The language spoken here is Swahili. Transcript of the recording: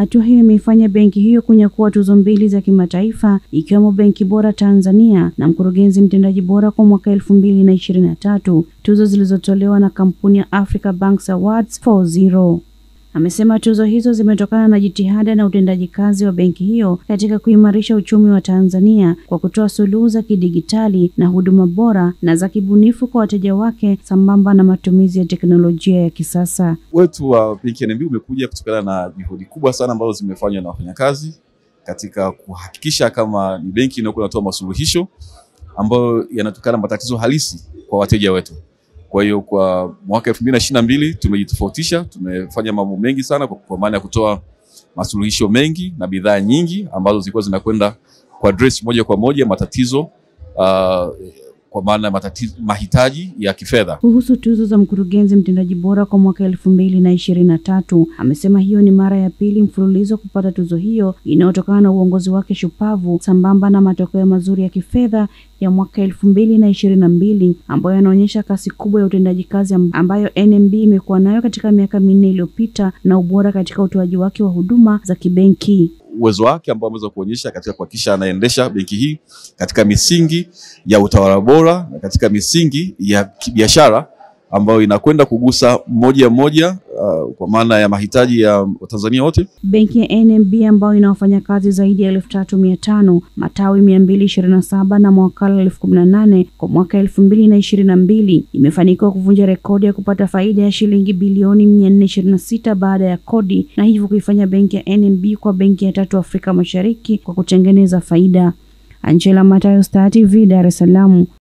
Hatua hiyo imeifanya benki hiyo kunyakua tuzo mbili za kimataifa ikiwemo benki bora Tanzania na mkurugenzi mtendaji bora kwa mwaka elfu mbili na ishirini na tatu, tuzo zilizotolewa na kampuni ya Africa Banks Awards 4.0. Amesema tuzo hizo zimetokana na jitihada na utendaji kazi wa benki hiyo katika kuimarisha uchumi wa Tanzania kwa kutoa suluhu za kidigitali na huduma bora na za kibunifu kwa wateja wake sambamba na matumizi ya teknolojia ya kisasa. Wetu wa benki NMB umekuja kutokana na juhudi kubwa sana ambazo zimefanywa na wafanyakazi katika kuhakikisha kama ni benki inayokuwa inatoa masuluhisho ambayo yanatokana na matatizo halisi kwa wateja wetu. Kwa hiyo kwa mwaka elfu mbili na ishirini na mbili tumejitofautisha, tumefanya mambo mengi sana kwa, kwa maana ya kutoa masuluhisho mengi na bidhaa nyingi ambazo zilikuwa zinakwenda kwa address moja kwa moja matatizo uh, kwa maana ya mahitaji ya kifedha. Kuhusu tuzo za mkurugenzi mtendaji bora kwa mwaka elfu mbili na ishirini na tatu amesema hiyo ni mara ya pili mfululizo kupata tuzo hiyo inayotokana na uongozi wake shupavu sambamba na matokeo mazuri ya kifedha ya mwaka elfu mbili na ishirini na mbili ambayo yanaonyesha kasi kubwa ya utendaji kazi ambayo NMB imekuwa nayo katika miaka minne iliyopita na ubora katika utoaji wake wa huduma za kibenki uwezo wake ambao ameweza kuonyesha katika kuhakikisha anaendesha benki hii katika misingi ya utawala bora na katika misingi ya kibiashara ambayo inakwenda kugusa moja moja uh, kwa maana ya mahitaji ya Watanzania wote. Benki ya NMB ambayo ina wafanyakazi zaidi ya elfu tatu mia tano matawi mia mbili ishirini na saba na mawakala elfu kumi na nane kwa mwaka elfu mbili na ishirini na mbili imefanikiwa kuvunja rekodi ya kupata faida ya shilingi bilioni mia nne ishirini na sita baada ya kodi na hivyo kuifanya benki ya NMB kwa benki ya tatu Afrika Mashariki kwa kutengeneza faida. Angela Matayo, Star TV, Dar es Salaam.